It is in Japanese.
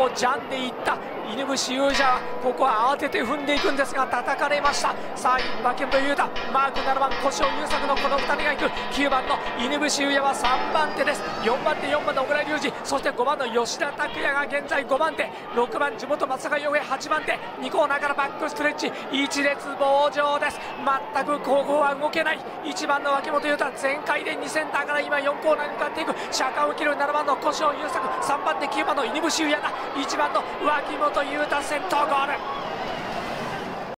をジャンでいった犬伏勇者はここは慌てて踏んでいくんですが叩かれました。さあ脇本雄太マーク7番小塩優作のこの2人がいく。9番の犬伏勇也は3番手です。4番手4番の小倉隆二。そして5番の吉田拓也が現在5番手。6番地元松坂洋平8番手。2コーナーからバックストレッチ。一列棒状です。全く後方は動けない。1番の脇本雄太全開で2センターから今4コーナーに向かっていく。車間を切る7番の小塩優作3番手9番の犬伏勇也だ。1番の脇本雄太先頭ゴール。